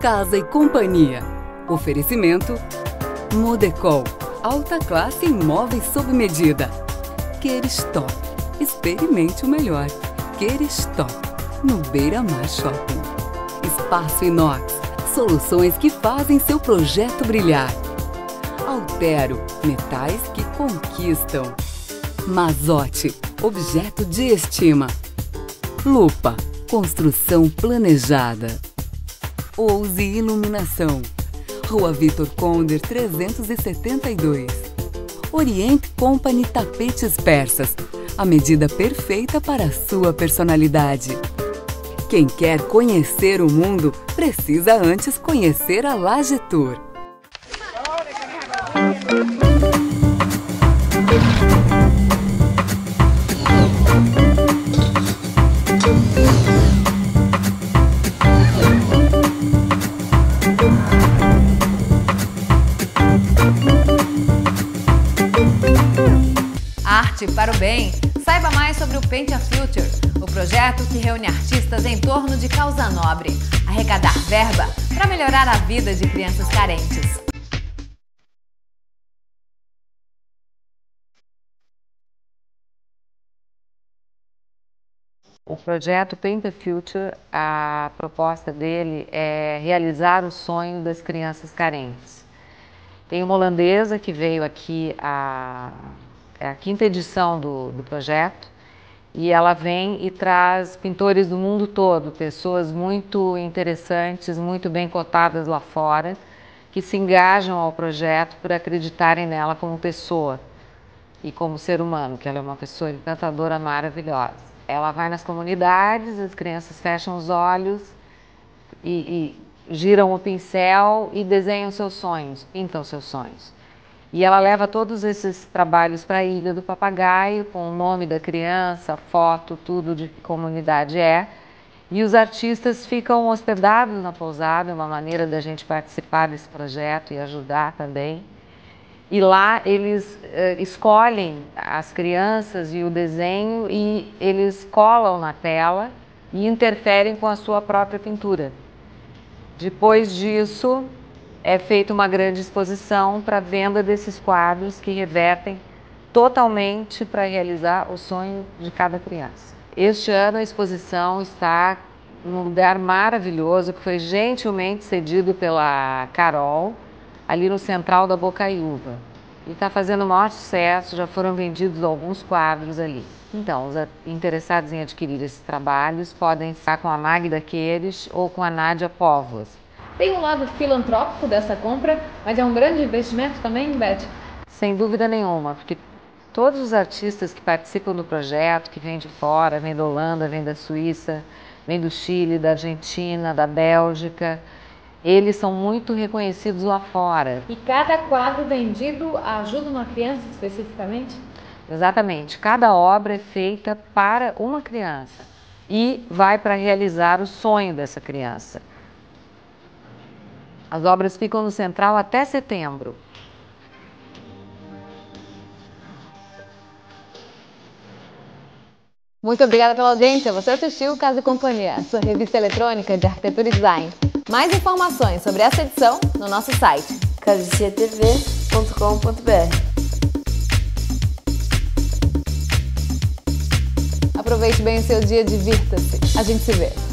Casa e Companhia. Oferecimento Modecol. Alta classe em móveis sob medida. Queristop. Experimente o melhor. Queristop. No Beira Mar Shopping. Espaço Inox. Soluções que fazem seu projeto brilhar. Altero. Metais que conquistam. Mazote. Objeto de estima. Lupa. Construção planejada. Ouse Iluminação. Rua Vitor Conder 372. Oriente Company Tapetes Persas. A medida perfeita para a sua personalidade. Quem quer conhecer o mundo precisa antes conhecer a Laje Tour. Arte para o bem. Saiba mais sobre o Paint a Future, o projeto que reúne artistas em torno de causa nobre, arrecadar verba para melhorar a vida de crianças carentes. O projeto Paint the Future, a proposta dele é realizar o sonho das crianças carentes. Tem uma holandesa que veio aqui, a, é a quinta edição do, do projeto, e ela vem e traz pintores do mundo todo, pessoas muito interessantes, muito bem cotadas lá fora, que se engajam ao projeto por acreditarem nela como pessoa e como ser humano, que ela é uma pessoa encantadora, maravilhosa. Ela vai nas comunidades, as crianças fecham os olhos e, e giram o pincel e desenham seus sonhos, pintam seus sonhos. E ela leva todos esses trabalhos para a Ilha do Papagaio, com o nome da criança, foto, tudo de que comunidade é. E os artistas ficam hospedados na pousada, uma maneira da gente participar desse projeto e ajudar também. E lá eles uh, escolhem as crianças e o desenho e eles colam na tela e interferem com a sua própria pintura. Depois disso, é feita uma grande exposição para venda desses quadros que revertem totalmente para realizar o sonho de cada criança. Este ano a exposição está num lugar maravilhoso que foi gentilmente cedido pela Carol, ali no central da Bocaiúva. E está fazendo o maior sucesso, já foram vendidos alguns quadros ali. Então, os interessados em adquirir esses trabalhos podem estar com a Magda Queires ou com a Nádia Povos. Tem um lado filantrópico dessa compra, mas é um grande investimento também, Beth? Sem dúvida nenhuma, porque todos os artistas que participam do projeto, que vêm de fora, vêm da Holanda, vêm da Suíça, vêm do Chile, da Argentina, da Bélgica, eles são muito reconhecidos lá fora. E cada quadro vendido ajuda uma criança especificamente? Exatamente. Cada obra é feita para uma criança e vai para realizar o sonho dessa criança. As obras ficam no Central até setembro. Muito obrigada pela audiência. Você assistiu Casa e Companhia, sua revista eletrônica de arquitetura e design. Mais informações sobre essa edição no nosso site casiciatv.com.br. Aproveite bem o seu dia, divirta-se. A gente se vê.